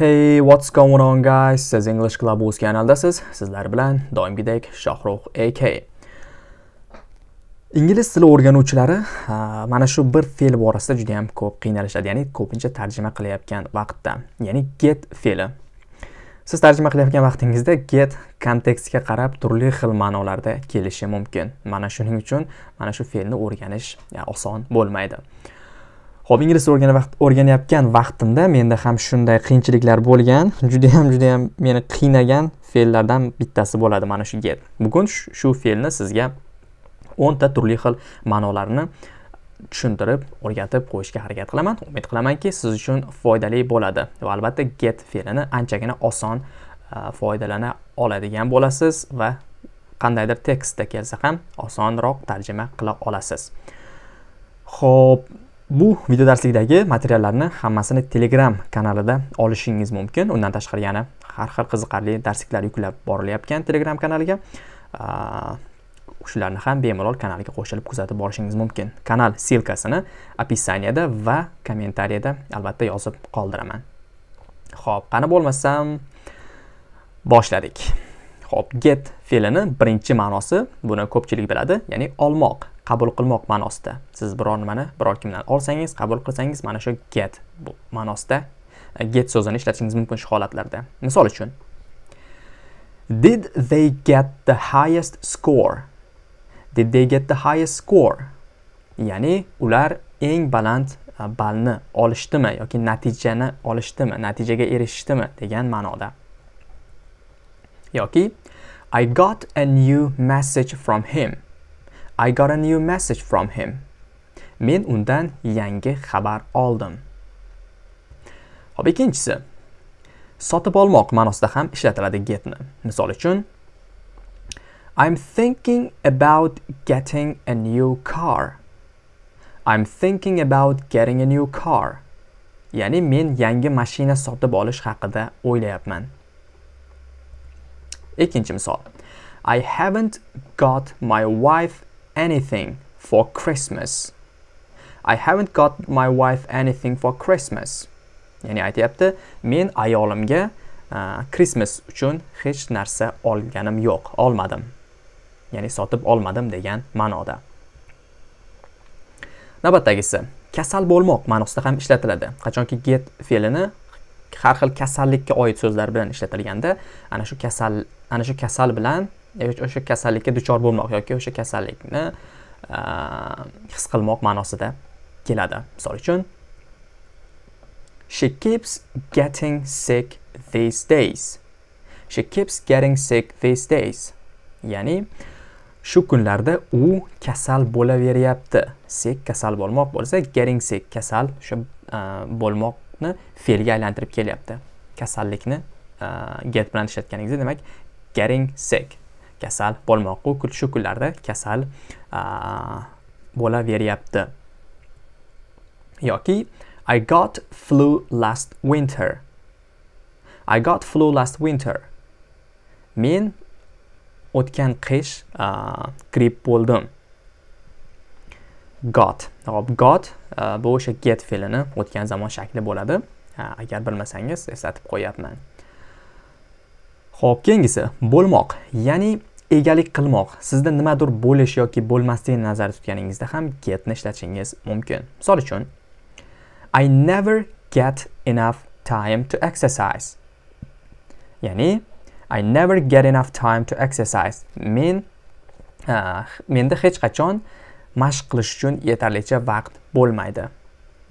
Hey, what's going on guys? Siz English Club o'z kanaldasiz. Sizlar bilan doimgidek Shohruh AK. Ingliz tili o'rganuvchilari mana shu bir fe'l borasida juda ham ko'p qiynalishadi, ya'ni ko'pincha tarjima qilayotgan vaqtda, ya'ni get fe'li. Siz tarjima qilayotgan vaqtingizda get kontekstga qarab turli xil ma'nolarda kelishi mumkin. Mana shuning uchun mana shu fe'lni o'rganish oson bo'lmaydi. Ho'p ingliz tilini vaqt o'rganayotgan vaqtimda menda ham shunday qiyinchiliklar bo'lgan. Juda ham juda ham meni qiynagan fe'llardan bittasi bo'ladi mana shu get. Bugun shu fe'lni sizga 10 ta turli xil ma'nolarini tushuntirib, o'rgatib qo'yishga harakat qilaman. Umid qilamanki, siz uchun foydali bo'ladi va albatta get fe'lini anchagina oson e, foydalana oladigan bo'lasiz va qandaydir tekstda kelsa ham osonroq tarjima qila olasiz. Xo'p, Bu video darslikdagi materiallarni hammasini Telegram kanalida olishingiz mumkin. Undan tashqari yana har xil qiziqarli darsliklar yuklab borilayotgan Telegram kanaliga. Shularni ham bemalol kanalga qo'shilib kuzatib borishingiz mumkin. Kanal ssilkasini описаниеda va kommentariyada albatta yozib qoldiraman. Xo'p, qani bo'lmasam boshladik. Xo'p, get fe'lini birinchi ma'nosi buni ko'pchilik biladi, ya'ni olmoq. Qabul qilmoq ma'nosida. Siz biror nimani biror kimdan olsangiz qabul qilsangiz mana shu get bu ma'nosida e, get so'zini ishlatishingiz mumkin shu holatlarda. Misol uchun did they get the highest score? Did they get the highest score? Ya'ni ular eng baland e, balni ballni olishdimi yoki natijani olishdimi natijaga erishishdimi degan ma'noda. Yoki I got a new message from him. I got a new message from him. Men undan yangi xabar oldim. Xo'p, ikkinchisi. Sotib olmoq ma'nosida ham ishlatiladi getni. Misol uchun I'm thinking about getting a new car. I'm thinking about getting a new car. Ya'ni men yangi mashina sotib olish haqida o'ylayapman. Ikkinchi misol. I haven't got my wife anything for Christmas. I haven't got my wife anything for Christmas. Ya'ni aytyapti, men ayolimga uh, Christmas uchun hech narsa olganim yo'q, olmadim. Ya'ni sotib olmadim degan ma'noda. Navbatdagisi kasal bo'lmoq ma'nosida ham ishlatiladi. Qachonki get fe'lini har xil kasallikka oid so'zlar bilan ishlatilganda, ana shu kasal ana shu kasal bilan o'sha kasallikka duchor bo'lmoq yoki o'sha kasallikni his qilmoq ma'nosida keladi. Misol uchun she keeps getting sick these days. She keeps getting sick these days. Ya'ni shu kunlarda u kasal bo'laveryapti. Sick kasal bo'lmoq bo'lsa getting sick kasal shu bo'lmoqni fe'lga aylantirib kelyapti. Kasallikni get bilan ishlatganingizda demak getting sick. Kasal bo'lmoq. U shu kunlarda kasal bo'laveryapti. Yoki I got flu last winter. I got flu last winter. Men o'tgan qish gripp bo'ldim. Got. Hop got bu o'sha get fe'lini o'tgan zamon shakli bo'ladi. Agar bilmasangiz eslatib qo'yapman. Xo'p, keyingisi bo'lmoq, ya'ni egalik qilmoq sizda nimadir bo'lish yoki bo'lmasligini nazarda tutganingizda ham getni ishlatishingiz mumkin. Misol uchun i never get enough time to exercise. Ya'ni i never get enough time to exercise. Men uh, menda hech qachon mashq qilish uchun yetarlicha vaqt bo'lmaydi.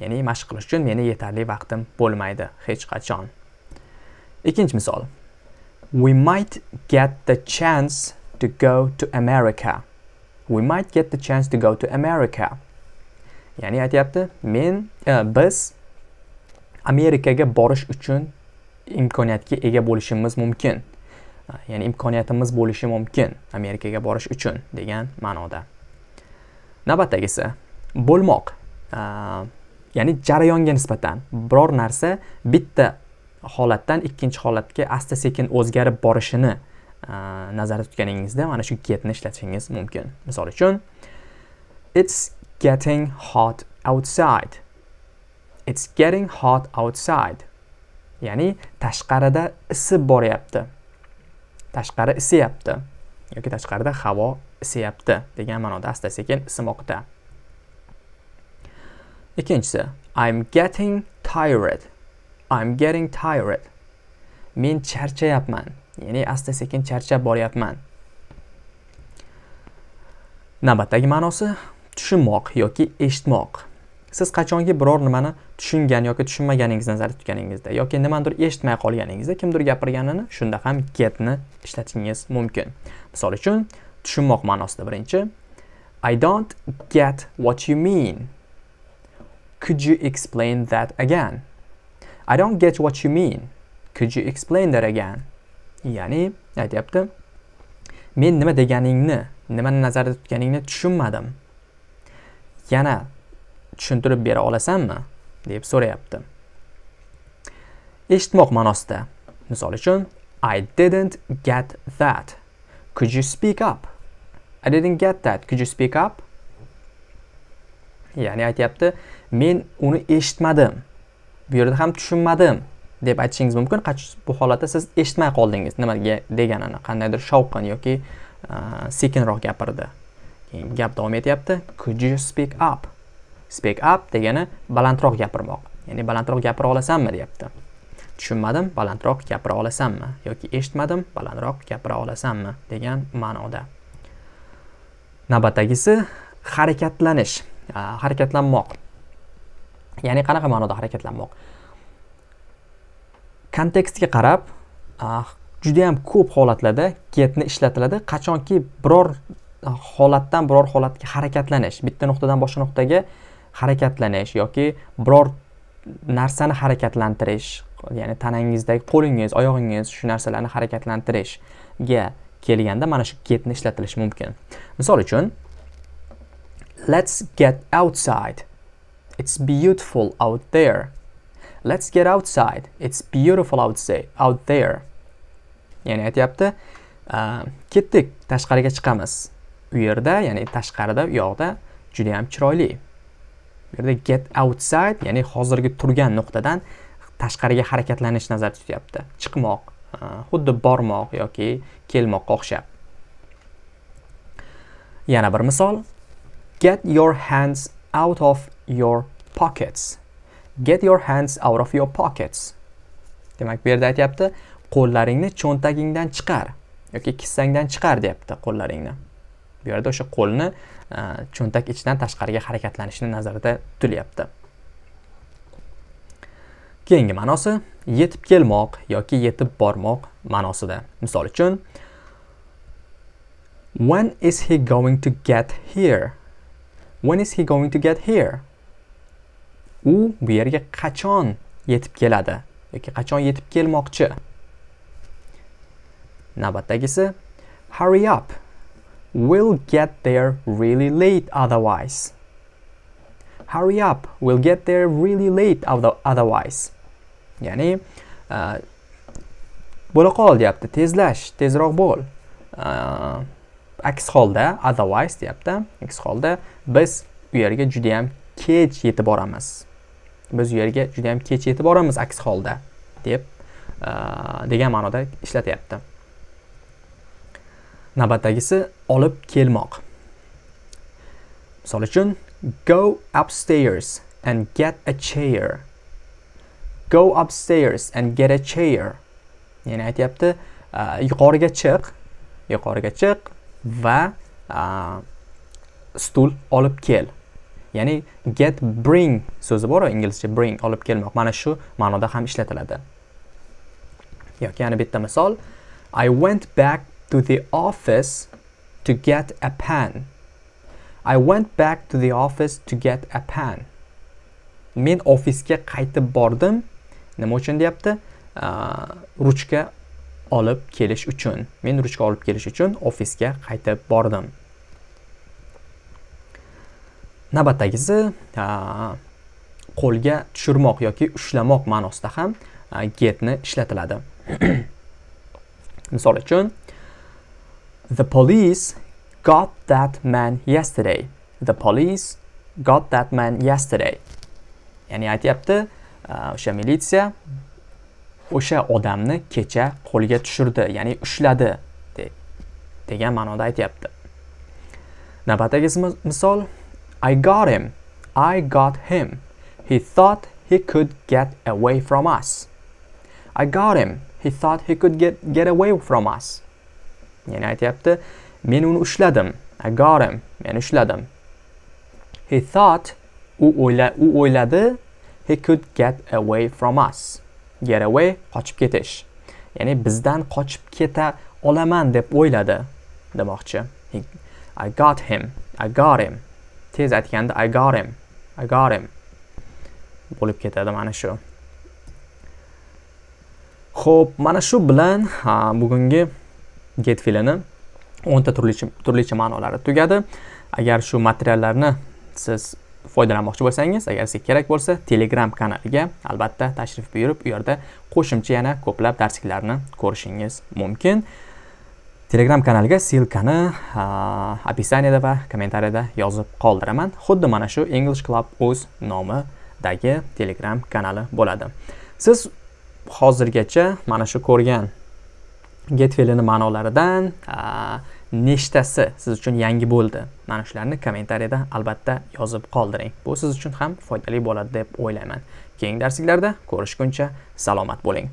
Ya'ni mashq qilish uchun meni yetarli vaqtim bo'lmaydi hech qachon. Ikkinchi misol we might get the chance to go to America. We might get the chance to go to America. Ya'ni aytyapti, men e, biz Amerikaga borish uchun imkoniyatga ega bo'lishimiz mumkin. E, ya'ni imkoniyatimiz bo'lishi mumkin Amerikaga borish uchun degan ma'noda. Navbatdagisi bo'lmoq. E, ya'ni jarayonga nisbatan biror narsa bitta holatdan ikkinchi holatga asta sekin o'zgarib borishini nazarda tutganingizda mana shu getni ishlatishingiz mumkin. Misol uchun it's getting hot outside. It's getting hot outside. Ya'ni tashqarida isib boryapti. Tashqari isiyapti yoki tashqarida havo isiyapti degan ma'noda asta sekin isimoqda. Ikkinchisi i'm getting tired. I'm getting tired. Men charchayapman. Ya'ni asta sekin charchab boryapman. Navbatdagi ma'nosi tushunmoq yoki eshitmoq. Siz qachonki biror nimani tushungan yoki tushunmaganingizni nazarda tutganingizda yoki nimanidir eshitmay qolganingizda kimdir gapirganini shunda ham getni ishlatishingiz mumkin. Misol uchun tushunmoq ma'nosida birinchi i don't get what you mean. Could you explain that again? I don't get what you mean. Could you explain that again? Ya'ni aytyapti men nima deganingni nimani nazarda tutganingni tushunmadim. Yana tushuntirib bera olasanmi? deb so'rayapti. Eshitmoq ma'nosida misol uchun i didn't get that. Could you speak up? I didn't get that. Could you speak up? ya'ni aytyapti men uni eshitmadim. Bu yerda ham tushunmadim. Deb aytishingiz mumkin. Bu holatda siz eshitmay qoldingiz. Nimaga deganini qandaydir shovqin yoki e, sekinroq gapirdi. Keyin gap davom etyapti. Could you speak up? Speak up degani balandroq gapirmoq. Ya'ni balandroq gapira olasanmi deyapti tushunmadim balandroq gapira olasanmi yoki eshitmadim balandroq gapira olasanmi degan ma'noda. Navbatdagisi harakatlanish e, harakatlanmoq. Ya'ni qanaqa ma'noda harakatlanmoq? Kontekstga qarab ah, juda yam ko'p holatlarda getni ishlatiladi. Qachonki biror ah, holatdan biror holatga harakatlanish bitta nuqtadan boshqa nuqtaga harakatlanish yoki biror narsani harakatlantirish ya'ni tanangizdagi qo'lingiz oyog'ingiz shu narsalarni harakatlantirishga kelganda mana shu getni ishlatilishi mumkin. Misol uchun let's get outside. It's beautiful out there. Let's get outside. It's beautiful outside out there. Ya'ni aytyapti uh, ketdik tashqariga chiqamiz. U yerda ya'ni tashqarida u yoqda judayam chiroyli. Bu yerda get outside ya'ni hozirgi turgan nuqtadan tashqariga harakatlanish nazarda tutyapti. Chiqmoq uh, xuddi bormoq yoki kelmoqqa o'xshab. Yana bir misol. Get your hands out of your pockets. Get your hands out of your pockets. Demak bu yerda aytyapti qo'llaringni cho'ntagingdan chiqar yoki kissangdan chiqar deyapti qo'llaringni. Bu yerda o'sha qo'lni cho'ntak ichidan tashqariga harakatlanishini nazarda tutilyapti keyingi ma'nosi yetib kelmoq yoki yetib bormoq ma'nosida. Misol uchun when is he going to get here? When is he going to get here? U bu yerga qachon yetib keladi yoki qachon yetib kelmoqchi navbatdagisi hurry up We'll get there really late otherwise. Hurry up, we'll get there really late otherwise. Ya'ni uh, bo'la qol deyapti, tezlash, tezroq bo'l. Uh, aks holda otherwise deyapti. Aks holda biz u yerga juda ham kech yetib boramiz. Biz u yerga juda ham kech yetib boramiz aks holda deb degan ma'noda ishlatyapti. navbatdagisi olib kelmoq. Misol uchun go upstairs and get a chair. Go upstairs and get a chair. Ya'ni aytyapti yuqoriga chiq yuqoriga chiq va stul olib kel. Ya'ni get bring so'zi bor inglizcha bring olib kelmoq mana shu ma'noda ham ishlatiladi yoki yana bitta misol i went back to the office to get a pen. I went back to the office to get a pen. Men ofisga qaytib bordim. Nima uchun deyapti? ruchka olib kelish uchun. Men ruchka olib kelish uchun ofisga qaytib bordim. Navbatdagisi qo'lga tushirmoq yoki ushlamoq ma'nosida ham getni ishlatiladi. Misol uchun, The police got that man yesterday. The police got that man yesterday. Ya'ni aytyapti, o'sha militsiya o'sha odamni kecha qo'lga tushirdi ya'ni ushladi degan ma'noda aytyapti navbatdagi misol i got him. I got him. He thought he could get away from us. I got him. He thought he could get get away from us. Ya'ni aytyapti men uni ushladim. I got him. Men ushladim. He thought u o'yla u o'yladi he could get away from us. Get away qochib ketish. Ya'ni bizdan qochib keta olaman deb o'yladi demoqchi. I got him. I got him. Tez aytganda i got him i got him bo'lib ketadi mana shu Xo'p, mana shu bilan bugungi get fe'lini 10 ta turlicha turlicha ma'nolari tugadi. Agar shu materiallarni siz foydalanmoqchi bo'lsangiz, agar sizga kerak bo'lsa, Telegram kanaliga albatta tashrif buyurib, u yerda qo'shimcha yana ko'plab darsliklarni ko'rishingiz mumkin. Telegram kanaliga silkani opisaniyada va kommentariyada yozib qoldiraman. Xuddi mana shu English Club o'z nomidagi Telegram kanali bo'ladi. Siz hozirgacha mana shu ko'rgan get fe'lini ma'nolaridan nechtasi siz uchun yangi bo'ldi mana shularni kommentariyada albatta yozib qoldiring bu siz uchun ham foydali bo'ladi deb o'ylayman keyingi darsliklarda ko'rishguncha salomat bo'ling